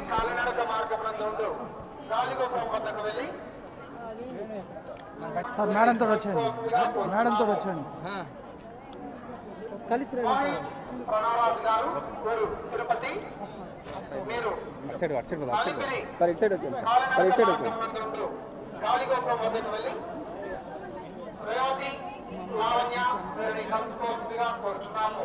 మార్గం నందు ఉండు. గాలిగోపురం వద్దకు వెళ్ళి. సార్ మేడంతో వచ్చేయండి. మేడంతో వచ్చేయండి. కలిసి స్వామి ప్రణవరాజు గారు తిరుపతి మీరు సైడ్ అటు సైడ్ సార్ ఇటు సైడ్ వచ్చేయండి సార్. ఇటు సైడ్ వచ్చేయండి. గాలిగోపురం వద్దకు వెళ్ళి. రేవతి లావణ్య కలుసుకోవాల్సిందిగా కోరుచున్నాము.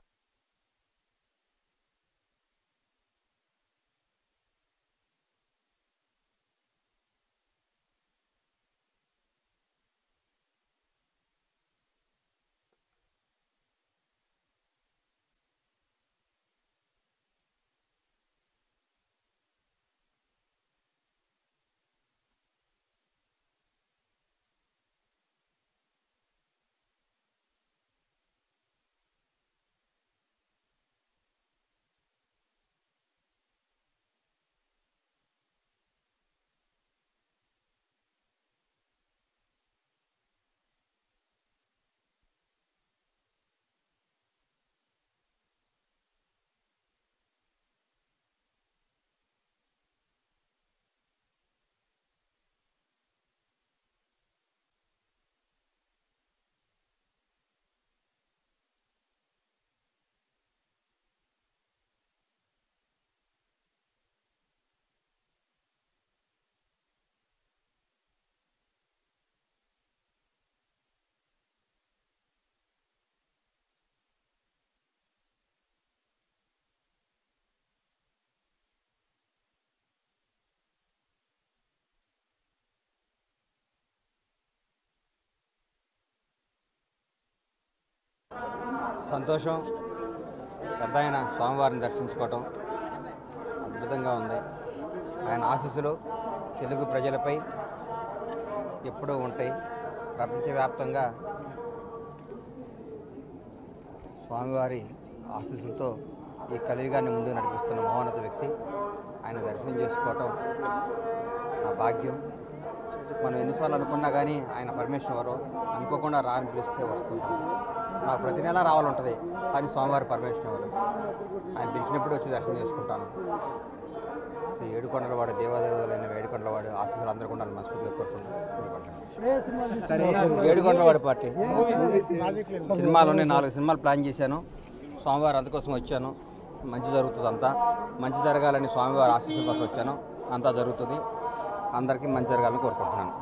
సంతోషం. పెద్ద ఆయన స్వామివారిని దర్శించుకోవటం అద్భుతంగా ఉంది. ఆయన ఆశీస్సులు తెలుగు ప్రజలపై ఎప్పుడూ ఉంటాయి. ప్రపంచవ్యాప్తంగా స్వామివారి ఆశీస్సులతో ఈ కలియుగాన్ని ముందుకు నడిపిస్తున్న మహోన్నత వ్యక్తి. ఆయన దర్శనం చేసుకోవటం నా భాగ్యం. మనం ఎన్నిసార్లు అనుకున్నా కానీ ఆయన పర్మిషన్ ఎవరో అనుకోకుండా రా అని పిలిస్తే వస్తుంటాం. నాకు ప్రతి నెల రావాలంటుంది కానీ స్వామివారి పర్మిషన్ ఎవరు ఆయన పిలిచినప్పుడు వచ్చి దర్శనం చేసుకుంటాను. సో ఏడుకొండలవాడు దేవాదేవులైన వేడుకొండలవాడు ఆశీస్సులు అందరూ ఉండాలని మనస్ఫూర్తిగా కోరుకుంటాను ఏడుకొండలవాడి పార్టీ. సినిమాలోనే నాలుగు సినిమాలు ప్లాన్ చేశాను. స్వామివారు అందుకోసం వచ్చాను. మంచి జరుగుతుంది అంతా. మంచి జరగాలని స్వామివారి ఆశీస్సుల కోసం వచ్చాను. అంతా జరుగుతుంది. అందరికీ మంచి జరగాలని కోరుకుంటున్నాను.